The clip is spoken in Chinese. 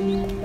嗯